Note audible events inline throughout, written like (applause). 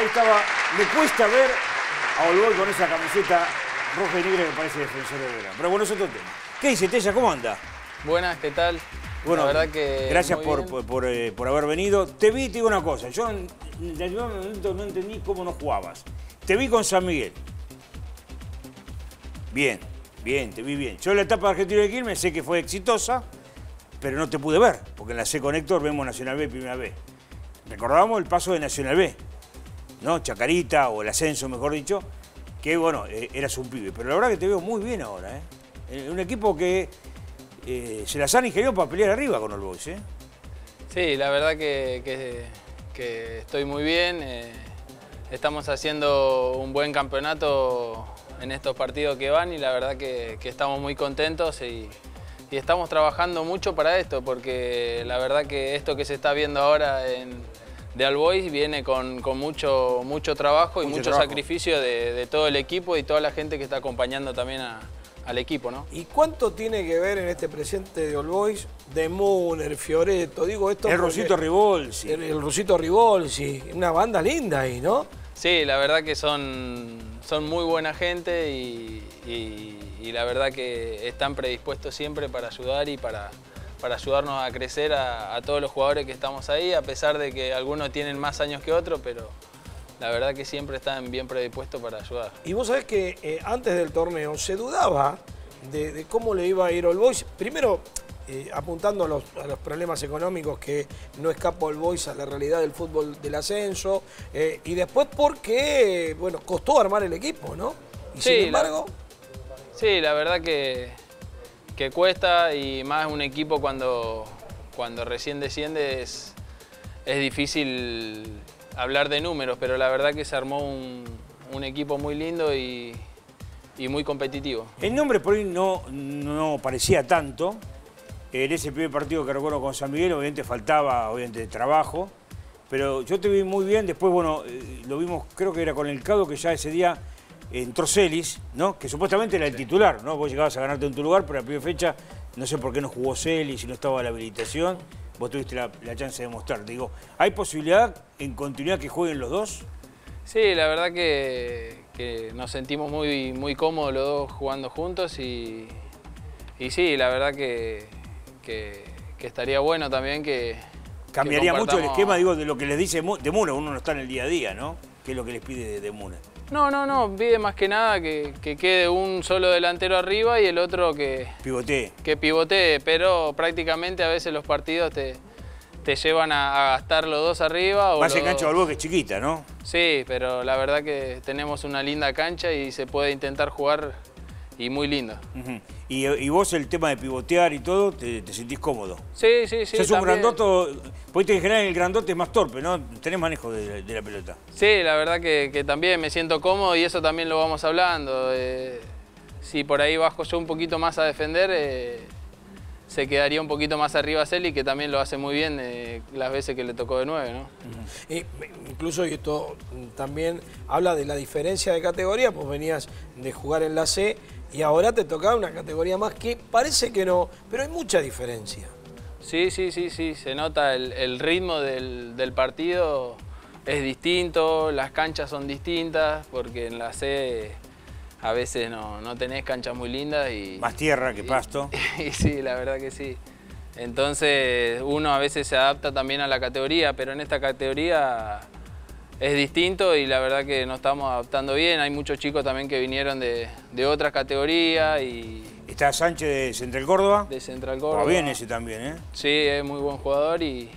Ahí estaba, me cuesta ver a Olboy con esa camiseta roja y negra que parece defensor de Verón. Pero bueno, es otro tema. ¿Qué dice Tella? ¿Cómo anda? Buenas, ¿qué tal? Bueno, la verdad que. gracias por, por, por, eh, por haber venido. Te vi te digo una cosa. Yo en el momento no entendí cómo no jugabas. Te vi con San Miguel. Bien, bien, te vi bien. Yo en la etapa de Argentina de Quilmes sé que fue exitosa, pero no te pude ver, porque en la C con Héctor vemos Nacional B primera vez. Recordábamos el paso de Nacional B, ¿no? Chacarita o el ascenso, mejor dicho, que bueno, eh, eras un pibe. Pero la verdad que te veo muy bien ahora, ¿eh? Eh, Un equipo que eh, se las han ingeniado para pelear arriba con el Boys, ¿eh? Sí, la verdad que, que- estoy muy bien. estamos haciendo un buen campeonato en estos partidos que van y la verdad que, que estamos muy contentos y, y estamos trabajando mucho para esto porque la verdad que esto que se está viendo ahora en, de Albois viene con, con mucho, mucho trabajo y Mucho mucho, trabajo. sacrificio de, de todo el equipo y toda la gente que está acompañando también a- al equipo, ¿no? ¿Y cuánto tiene que ver en este presente de All Boys de Mooner, Fioreto? Digo esto El Rosito Ribolsi. El, el Rusito Rivolsi, una banda linda ahí, ¿no? Sí, la verdad que son, son muy buena gente y, y- y la verdad que están predispuestos siempre para ayudar y para, para ayudarnos a crecer a, a todos los jugadores que estamos ahí, a pesar de que algunos tienen más años que otros, pero la verdad que siempre están bien predispuestos para ayudar. Y vos sabés que eh, antes del torneo se dudaba de, de cómo le iba a ir All Boys. Primero, eh, apuntando a los, a los problemas económicos que no escapa All Boys a la realidad del fútbol del ascenso. eh, y después porque, bueno, costó armar el equipo, ¿no? Y Sí, sin la- embargo, Sí, la verdad que, que cuesta y más un equipo cuando, cuando recién desciende es, es difícil hablar de números, pero la verdad que se armó un, un equipo muy lindo y, y muy competitivo. El nombre por ahí no, no parecía tanto. En ese primer partido que recuerdo con San Miguel, obviamente faltaba obviamente trabajo. Pero yo te vi muy bien. Después, bueno, eh, lo vimos, creo que era con el Cado, que ya ese día entró Celis, ¿no? Que supuestamente era el titular, ¿no? Vos llegabas a ganarte en tu lugar, pero a la primera fecha, no sé por qué no jugó Celis, si no estaba la habilitación. Vos tuviste la, la chance de mostrar. Te digo, ¿hay posibilidad en continuidad que jueguen los dos? Sí, la verdad que, que nos sentimos muy, muy cómodos los dos jugando juntos y, y sí, la verdad que, que- que estaría bueno también que... que Cambiaría mucho el esquema, digo, de lo que les dice de Muna. Uno no está en el día a día, ¿no? ¿Qué es lo que les pide de, de Muna? No, no, no, pide más que nada que, que quede un solo delantero arriba y el otro que, Pivotee. que pivotee, pero prácticamente a veces los partidos te, te llevan a, a gastar los dos arriba. O Más en los cancha Balboa que es chiquita, ¿no? Sí, pero la verdad que tenemos una linda cancha y se puede intentar jugar y muy lindo. Ujú. y, y vos el tema de pivotear y todo, te, te sentís cómodo. Sí, sí, sí. Sos un también- grandoto, porque en general el grandote es más torpe, ¿no? Tenés manejo de, de la pelota. Sí, la verdad que, que también me siento cómodo y eso también lo vamos hablando. eh, si por ahí bajo yo un poquito más a defender, eh, se quedaría un poquito más arriba Celi, que también lo hace muy bien eh, las veces que le tocó de nueve, ¿no? Y, incluso y esto también habla de la diferencia de categoría, pues venías de jugar en la C y ahora te tocaba una categoría más que parece que no, pero hay mucha diferencia. Sí, sí, sí, sí, se nota el, el ritmo del, del partido es distinto, las canchas son distintas, porque en la C a veces no, no tenés canchas muy lindas y... Más tierra que pasto. (laughs) Y sí, la verdad que sí. Entonces uno a veces se adapta también a la categoría, pero en esta categoría es distinto y la verdad que nos estamos adaptando bien. Hay muchos chicos también que vinieron de, de otras categorías y Está Sánchez de Central Córdoba. de Central Va Córdoba. bien ese también, ¿eh? Sí, es muy buen jugador y,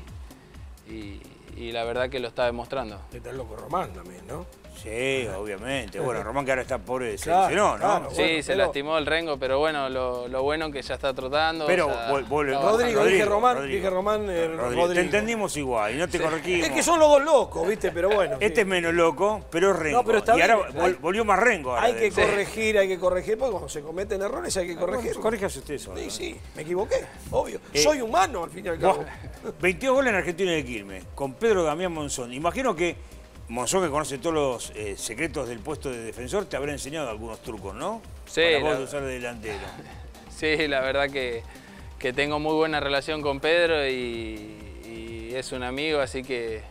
y, y la verdad que lo está demostrando. Está el loco Román también, ¿no? Sí, obviamente. Bueno, (laughs) Román que ahora está pobre, se Claro, lesionó, ¿no? claro. Sí, bueno, se pero- lastimó el rengo, pero bueno, lo, lo bueno que ya está trotando. Pero vuelve- Rodrigo, bajando. dije Román, dije Román, eh, Rodrigo. Te entendimos igual y no te corregimos. Es que son los dos locos, ¿viste? Pero bueno. Este es menos loco, pero es Rengo. No, pero está y ahora vol- volvió más Rengo. ahora Hay de- que corregir, hay que corregir, porque cuando se cometen errores hay que corregir. Corríjase usted solo. Sí, sí, me equivoqué, obvio. Eh, Soy humano al fin y al cabo. (laughs) 22 goles en Argentina de Quilmes, con Pedro Damián Monzón. Imagino que Monzón, que conoce todos los eh, secretos del puesto de defensor, te habrá enseñado algunos trucos, ¿no? Sí, Para vos la- de usar de delantero. (laughs) Sí, la verdad que, que tengo muy buena relación con Pedro y, y es un amigo, así que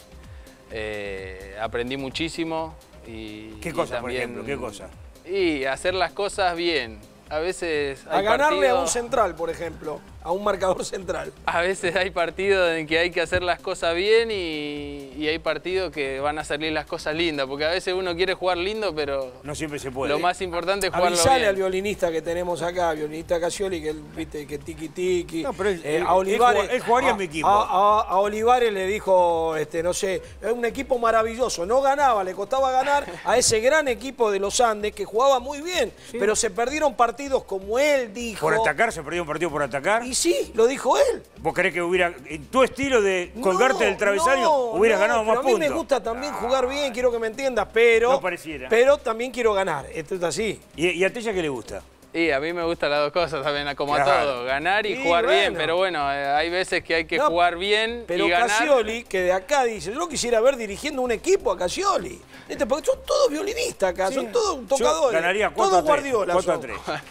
eh, aprendí muchísimo. Y, ¿Qué y cosa, por ejemplo? ¿Qué cosa? Y hacer las cosas bien. A veces A ganarle a un central, por ejemplo, a un marcador (laughs) central. A veces hay partidos en que hay que hacer las cosas bien y, y hay partidos que van a salir las cosas lindas, porque a veces uno quiere jugar lindo, pero No siempre se puede. lo más importante es jugarlo Avisale al bien. violinista que tenemos acá, violinista Casioli, que él, viste, que tiki tiki. No, pero él- Eh, él- a Olivares. él jugaría en a- mi equipo. A, a- a Olivares le dijo, este, no sé, es un equipo maravilloso. No ganaba, le costaba ganar a ese gran equipo de los Andes que jugaba muy bien, pero se perdieron partidos como él dijo. Por atacar, se perdió un partido por atacar. Y sí, lo dijo él. ¿Vos crees que hubiera, en tu estilo de colgarte No, del travesaño, no, hubieras no, ganado más pero a mí puntos? me gusta también jugar bien, quiero que me entiendas, pero. No pareciera. Pero también quiero ganar. Esto es así. ¿Y, y a Tella qué le gusta? Y a mí me gustan las dos cosas también, como Claro. a todo, ganar y jugar bien, pero bueno, eh, hay veces que hay que No, jugar bien Pero y ganar. Casioli, que de acá dice, yo quisiera ver dirigiendo un equipo a Casioli. ¿Viste? Porque son todos violinistas acá, son todos Yo tocadores. ganaría 4 todos a 3. Guardiola 4 a son.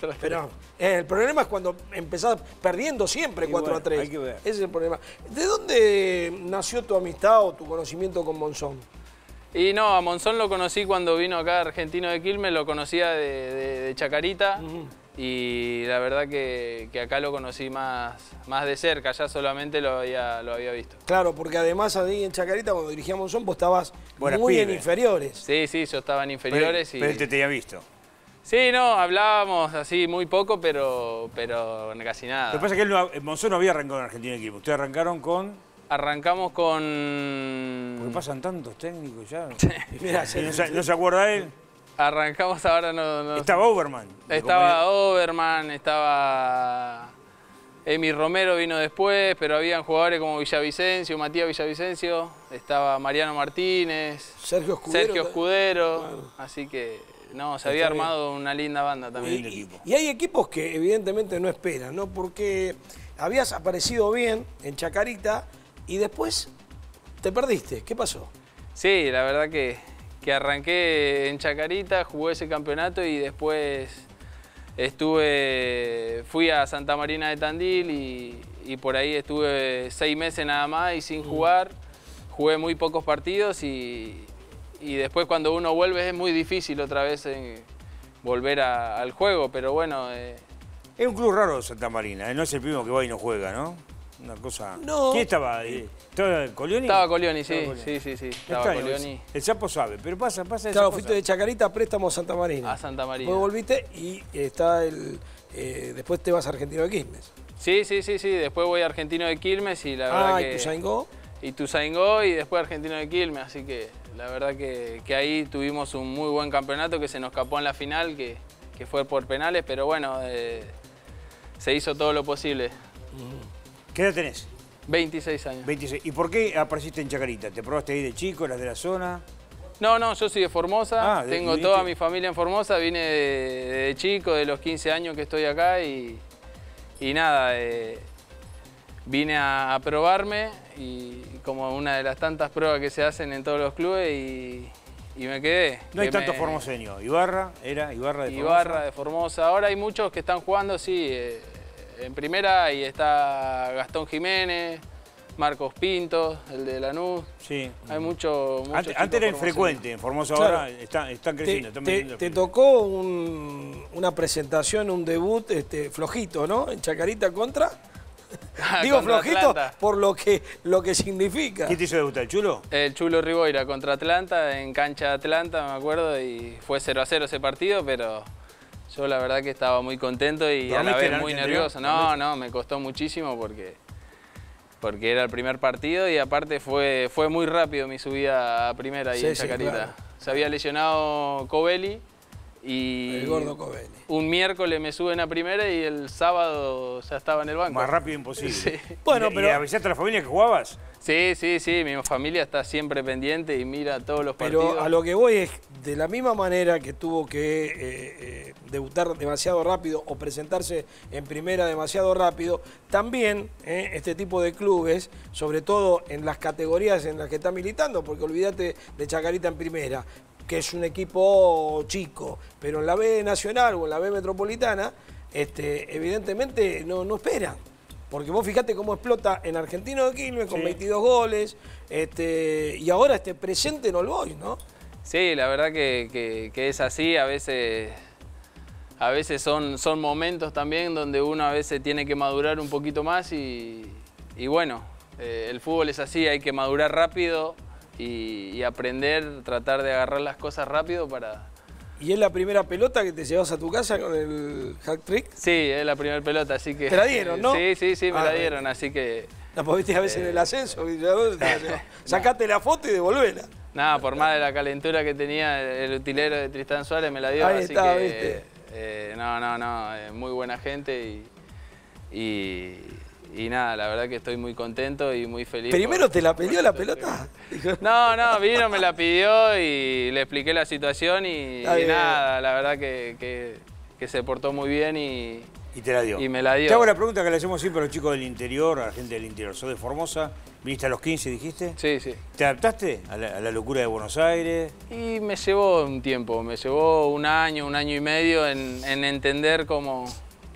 3. Pero eh, el problema es cuando empezás perdiendo siempre Y 4 a bueno, 3. hay que ver. Ese es el problema. ¿De dónde nació tu amistad o tu conocimiento con Monzón? Y no, a Monzón lo conocí cuando vino acá a Argentino de Quilmes, lo conocía de, de- de Chacarita y la verdad que, que acá lo conocí más, más de cerca, ya solamente lo había, lo había visto. Claro, porque además ahí en Chacarita, cuando dirigía Monzón, vos estabas Buenas muy en inferiores. Sí, sí, yo estaba en Pero, inferiores y... pero él te tenía visto. Sí, no, hablábamos así muy poco, pero, pero casi nada. Lo que pasa es que él no, Monzón no había arrancado en Argentina equipo. Ustedes arrancaron con. Arrancamos con... Porque pasan tantos técnicos ya. Mirá, (laughs) no, se, no se acuerda él. Arrancamos ahora, no... no- Estaba Overman. de Estaba Oberman, estaba Emi Romero vino después, pero habían jugadores como Villavicencio, Matías Villavicencio, estaba Mariano Martínez, Sergio Escudero. Sergio Escudero, así que no, se había armado una linda banda también. Y hay equipos que evidentemente no esperan, ¿no? Porque habías aparecido bien en Chacarita y después te perdiste. ¿Qué pasó? Sí, la verdad que, que arranqué en Chacarita, jugué ese campeonato y después estuve, fui a Santa Marina de Tandil y, y por ahí estuve seis meses nada más y sin jugar. Jugué muy pocos partidos y, y después cuando uno vuelve es muy difícil otra vez eh, volver a- al juego, pero bueno, eh, Es un club raro Santa Marina. ¿eh? No es el primo que va y no juega, ¿no? Una cosa. No. ¿Quién estaba ahí? ¿Estaba Colioni? estaba Colioni, sí, Estaba sí, sí, sí, estaba Extraño, Colioni El sapo sabe, pero pasa, pasa esa Claro, cosa. fuiste de Chacarita a préstamo a Santa Marina. a Santa Marina. Después volviste y está el. eh, después te vas a Argentino de Quilmes. Sí, sí, sí, sí, después voy a Argentino de Quilmes y la verdad Ah, que... y Ituzaingó. y Tuzaingó y después Argentino de Quilmes, así que la verdad que, que ahí tuvimos un muy buen campeonato que se nos escapó en la final, que, que fue por penales, pero bueno, eh, se hizo todo lo posible. ¿Qué edad tenés? 26 años. 26. ¿Y por qué apareciste en Chacarita? ¿Te probaste ahí de chico, eras de la zona? No, no, yo soy de Formosa, Ah, tengo viniste- toda mi familia en Formosa, vine de, de chico, de los 15 años que estoy acá y, y nada, eh, vine a, a probarme y como una de las tantas pruebas que se hacen en todos los clubes y, y me quedé. No hay Que tanto me- formoseño. Ibarra, era Ibarra de Ibarra Formosa. de Formosa. Ahora hay muchos que están jugando, sí, eh, en primera y está Gastón Jiménez, Marcos Pinto, el de Lanús. Sí. Hay mucho, mucho Antes, antes era infrecuente, en Formosa Claro. ahora están, están Te, creciendo. están te- metiendo te el- tocó un- una presentación, un debut este, flojito, ¿no? En Chacarita contra. (laughs) Digo Contra flojito Atlanta. por lo que, lo que significa. ¿Quién te hizo debutar, el chulo? El Chulo Riboira contra Atlanta, en cancha de Atlanta, me acuerdo, y fue 0 a 0 ese partido, pero yo la verdad que estaba muy contento y a la ¿Dormiste vez muy nervioso. No, no, me costó muchísimo porque, porque era el primer partido y aparte fue, fue muy rápido mi subida a primera ahí Sí, en sí, Chacarita. claro. Se había lesionado Covelli y El gordo Covelli. un miércoles me suben a primera y el sábado ya estaba en el banco. Más rápido imposible. (laughs) Sí. Bueno, ¿Y- pero- ¿Y avisaste a la familia que jugabas? Sí, sí, sí, mi familia está siempre pendiente y mira todos los Pero partidos. a lo que voy es, de la misma manera que tuvo que eh, eh, debutar demasiado rápido o presentarse en primera demasiado rápido, también eh, este tipo de clubes, sobre todo en las categorías en las que está militando, porque olvídate de Chacarita en primera, que es un equipo chico, pero en la B Nacional o en la B Metropolitana, este, evidentemente no, no esperan. Porque vos fijate cómo explota en Argentino de Quilmes con Sí. 22 goles, este, y ahora este presente en All Boys, ¿no? Sí, la verdad que, que- que es así, a veces, a veces son, son momentos también donde uno a veces tiene que madurar un poquito más y, y bueno, eh, el fútbol es así, hay que madurar rápido y, y aprender, tratar de agarrar las cosas rápido para... Y es la primera pelota que te llevas a tu casa con el hack trick. Sí, es la primera pelota, así que... Te la dieron, ¿no? Sí, sí, sí, me Ah, la dieron, así que... La viste a veces en el ascenso. ¿viste? ¿A dónde te la llevas? (laughs) Sacate la foto y devolvela. Nada, por más de la calentura que tenía el utilero de Tristán Suárez me la dio, Ahí así está, que ¿viste? eh, no, no, no, eh, muy buena gente y, y, y nada, la verdad que estoy muy contento y muy feliz. Primero por- te la pidió la pelota. (laughs) No, no, vino, me la pidió y le expliqué la situación y, nada, la verdad que, que- que se portó muy bien y, Y te la dio. y me la dio. Te hago la pregunta que le hacemos siempre a los chicos del interior, a la gente del interior. Sos de Formosa, viniste a los 15, dijiste. Sí, sí. ¿Te adaptaste a la, a la locura de Buenos Aires? Y me llevó un tiempo, me llevó un año, un año y medio en, en entender cómo,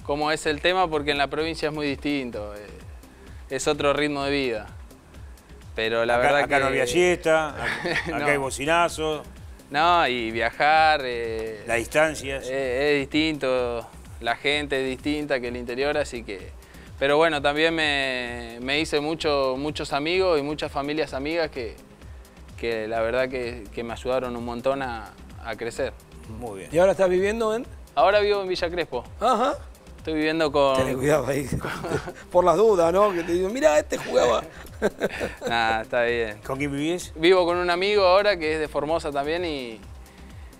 cómo es el tema, porque en la provincia es muy distinto, es otro ritmo de vida. Pero la acá verdad acá que... no había siesta, (laughs) acá, acá No. hay bocinazo, No, y viajar eh, las distancias. eh, es distinto, la gente es distinta que el interior, así que... Pero bueno, también me, me hice mucho, muchos amigos y muchas familias amigas que, que la verdad que, que me ayudaron un montón a, a crecer. Muy bien. Y ahora estás viviendo en. Ahora vivo en Villa Crespo. Ajá. Estoy viviendo con. Tenés cuidado ahí. (laughs) Por las dudas, ¿no? Que te digo, mira, este jugaba. (laughs) Nada, está bien. ¿Con quién vivís? Vivo con un amigo ahora que es de Formosa también y.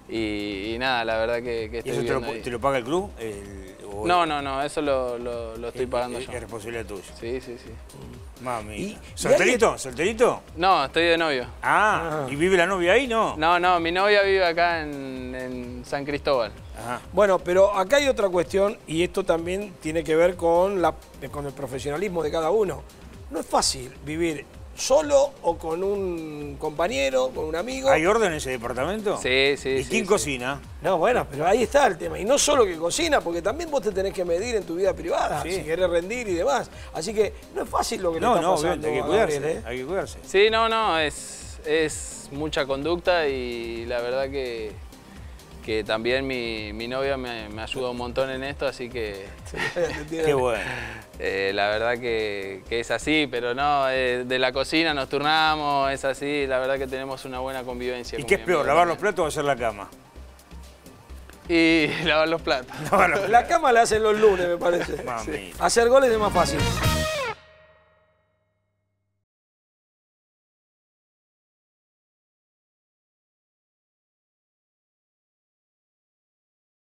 Y, y nada, la verdad que, que ¿Y eso te lo, viviendo ahí. te lo paga el club? El- o- No, no, no, eso lo, lo- lo estoy es- pagando es, yo. es responsabilidad tuya. Sí, sí, sí. Mami. ¿Solterito? ¿Solterito? No, estoy de novio. Ah, ¿y vive la novia ahí? No. No, no, mi novia vive acá en, en San Cristóbal. Ajá. Bueno, pero acá hay otra cuestión y esto también tiene que ver con, la, con el profesionalismo de cada uno. No es fácil vivir solo o con un compañero, con un amigo. ¿Hay orden en ese departamento? Sí, sí, ¿Y sí, quién sí. cocina? No, bueno, pero ahí está el tema. Y no solo que cocina, porque también vos te tenés que medir en tu vida privada, Sí. si querés rendir y demás. Así que no es fácil lo que le No, está no, pasando obviamente, hay que cuidarse. Gabriel, ¿eh? Hay que cuidarse. Sí, no, no, es, es mucha conducta y la verdad que, que también mi, mi novia me, me ayuda un montón en esto, así que (laughs) tiene- Qué bueno. eh, la verdad que, que es así, pero no, eh, de la cocina nos turnamos, es así, la verdad que tenemos una buena convivencia. ¿Y con qué es peor, lavar los platos o hacer la cama? Y (laughs) lavar los platos. La cama la hacen los lunes, me parece. Mami. Hacer goles es más fácil.